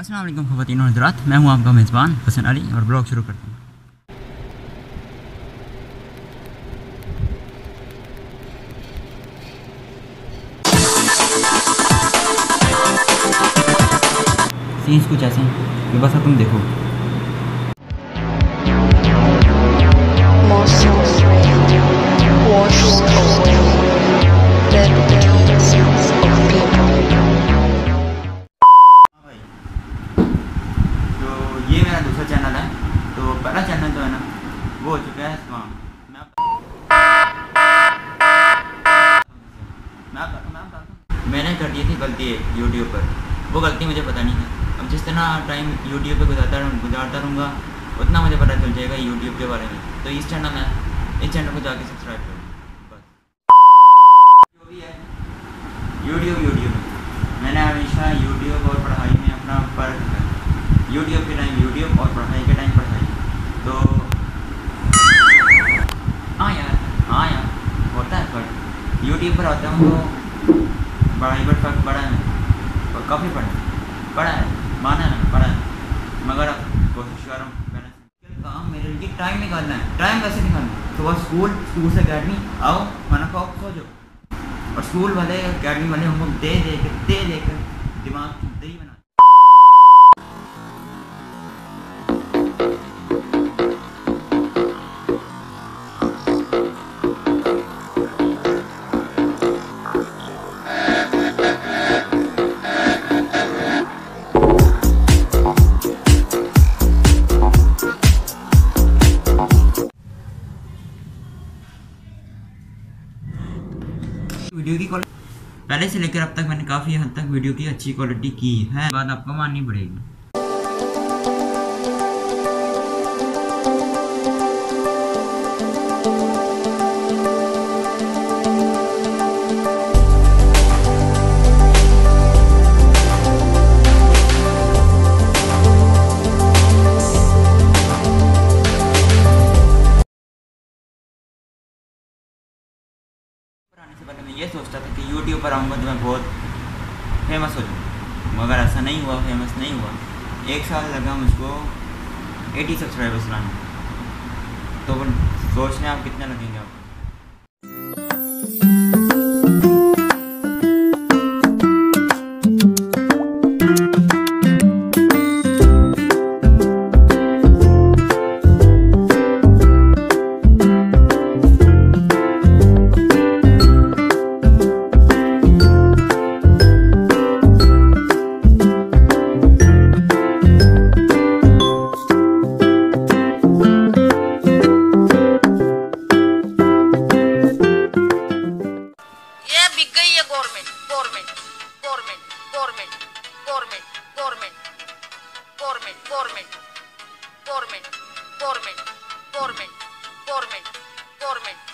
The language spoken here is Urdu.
السلام علیکم خواتین و حضرات، میں ہوں آپ کا میزبان حسن علی اور بلاگ شروع کرتا ہوں۔ سینس کچھ ایسے ہیں کہ بس اب تم دیکھو۔ پہلا چینل جو ہے نا وہ ہو چکا ہے اسلام میں نے کر دی تھی غلطی یوٹیوب پر وہ غلطی مجھے پتہ نہیں ہے اب جس طرح ٹائم یوٹیوب پہ گزارتا رہوں گزارتا رہوں گا اتنا مجھے پتہ چل جائے گا یوٹیوب کے بارے میں تو اس چینل ہے اس چینل کو جا کے سبسکرائب کرو بس جو بھی ہے یوٹیوب یوٹیوب میں نے ہمیشہ یوٹیوب اور پڑھائی میں اپنا فرق ہے یوٹیوب کے ٹائم یوٹیوب اور پڑھائی کے ٹائم پڑھائی تو ہاں یار ہاں یار ہوتا ہے فرق یوٹیوب پر آتا ہوں تو پڑھائی پر فرق پڑا ہے۔ اور کافی پڑھا ہے۔ پڑھا ہے، مانا ہے پڑھا ہے۔ مگر اب کوشش کر رہا ہوں کام میرے لیے ٹائم نکالنا ہے۔ ٹائم کیسے نکالنا ہے؟ صبح اسکول اسکول سے اکیڈمی، آؤ، کھانا کھاؤ، سو جاؤ۔ اور اسکول والے، اکیڈمی والے ہم کو دے دے کے دے دے کر دماغ دہی بنا۔ ویڈیو کی کوالٹی پہلے سے لے کر اب تک میں نے کافی حد تک ویڈیو کی اچھی کوالٹی کی ہے بات آپ کو ماننی پڑے گی پہلے میں یہ سوچتا تھا کہ یوٹیوب پر آؤں گا تو میں بہت فیمس ہو جاؤں مگر ایسا نہیں ہوا فیمس نہیں ہوا۔ ایک سال لگا مجھ کو ایٹی سبسکرائبرس لانے تو سوچنے آپ کتنے لگیں گے آپ؟ کو forme, forme, forme, forme, forme, forme, forme, forme, forme.